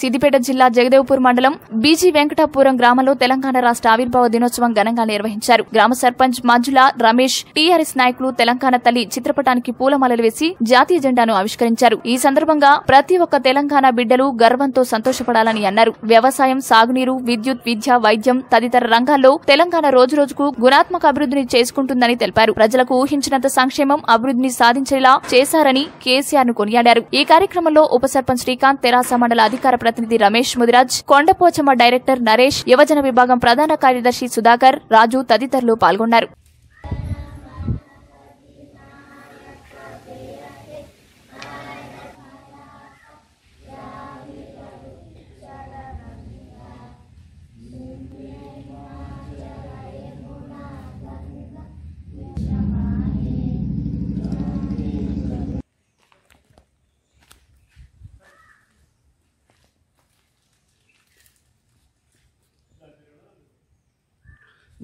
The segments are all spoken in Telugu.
సిద్దిపేట జిల్లా జగదేవ్పూర్ మండలం బీజీ వెంకటాపురం గ్రామంలో తెలంగాణ రాష్ట్ర ఆవిర్భావ దినోత్సవం ఘనంగా నిర్వహించారు. గ్రామ సర్పంచ్ మంజుల రమేష్ టీఆర్ఎస్ నాయకులు తెలంగాణ తల్లి చిత్రపటానికి పూలమాలలు వేసి జాతీయ జెండాను ఆవిష్కరించారు. ఈ సందర్భంగా ప్రతి ఒక్క తెలంగాణ బిడ్డలు గర్వంతో సంతోషపడాలని అన్నారు. వ్యవసాయం సాగునీరు విద్యుత్ విద్య వైద్యం తదితర రంగాల్లో తెలంగాణ రోజురోజుకు గుణాత్మక అభివృద్ధిని చేసుకుంటుందని తెలిపారు. ప్రజలకు ఊహించినంత సంక్షేమం అభివృద్ధిని సాధించేలా చేశారని కేసీఆర్ను కొనియాడారు. ఈ కార్యక్రమంలో ఉప సర్పంచ్ శ్రీకాంత్ తెరాస మండల అధికార ప్రతినిధి రమేష్ ముదిరాజ్ కొండపోచమ్మ డైరెక్టర్ నరేష్ యువజన విభాగం ప్రధాన కార్యదర్శి సుధాకర్ రాజు తదితరులు పాల్గొన్నారు.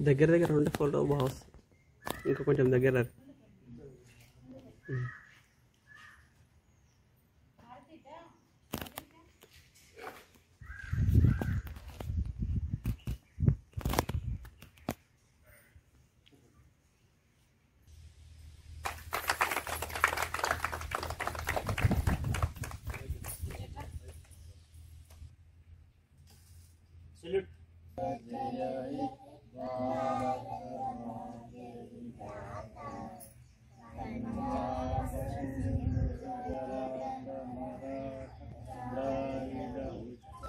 దగ్గర దగ్గర ఉంటే ఫోటో బాగా వస్తుంది ఇంకా కొంచెం దగ్గర రా. Amen.